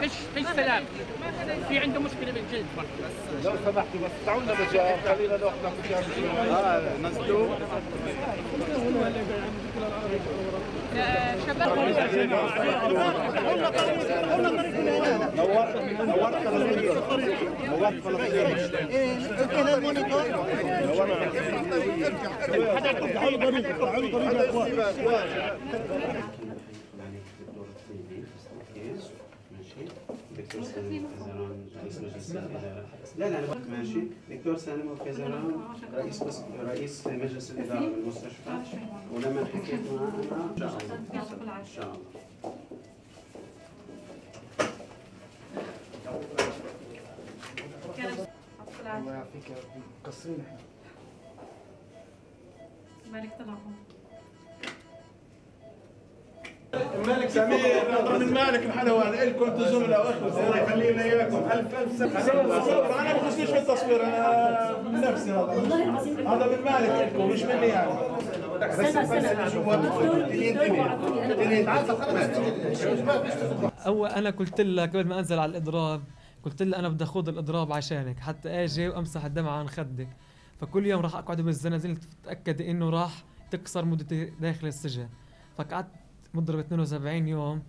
فيش فيش سلام في عنده مشكله بالجلد برضه لو سمحتوا بس تعالوا لنا مجال خلينا ناخذ فيها شوي آه نزلوا شباب نورت نورت فلسطين نورت فلسطين هنا ال monitor تعالوا طريق تعالوا طريق يا اخوان لا لا لا ماشي. دكتور سالم الفيزران رئيس رئيس مجلس الإدارة بالمستشفى ولما حكيت شاء الله. إن شاء الله. الله يعافيك يا رب مقصرين إحنا. مالك طلعهم الملك سمير رضوان المالك الحلواني الكم أنتم زملاء وأخوة. الله يخلي لنا إياكم. ألف ألف سنه أنا ما بخصنيش في التصوير أنا من نفسي هذا. هذا من مالك إلكم مش مني يعني سنة سنة دكتور دكتور وعطوني أنا. أو أنا قلت لها قبل ما أنزل على الإضراب قلت لها أنا بدي أخوض الإضراب عشانك. حتى أجي وأمسح الدمعة عن خدك. فكل يوم راح أقعد بالزنازل تتأكدي إنه راح تكسر مدتي داخل السجن. فقعدت مضرب 72 يوم.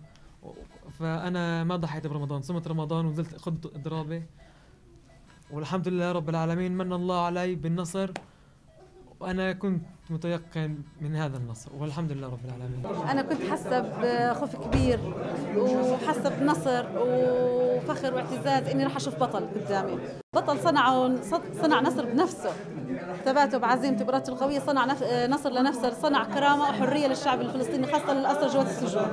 فأنا ما ضحيت برمضان صمت رمضان ونزلت أخذت إضرابي. والحمد لله رب العالمين من الله علي بالنصر. وأنا كنت متيقن من هذا النصر والحمد لله رب العالمين. أنا كنت حاسة بخوف كبير وحاسة بنصر وفخر واعتزاز إني راح أشوف بطل قدامي. بطل صنع صنع نصر بنفسه. ثباته بعزيمته بإرادته القوية صنع نصر لنفسه صنع كرامة وحرية للشعب الفلسطيني خاصة للأسرى جوات السجون.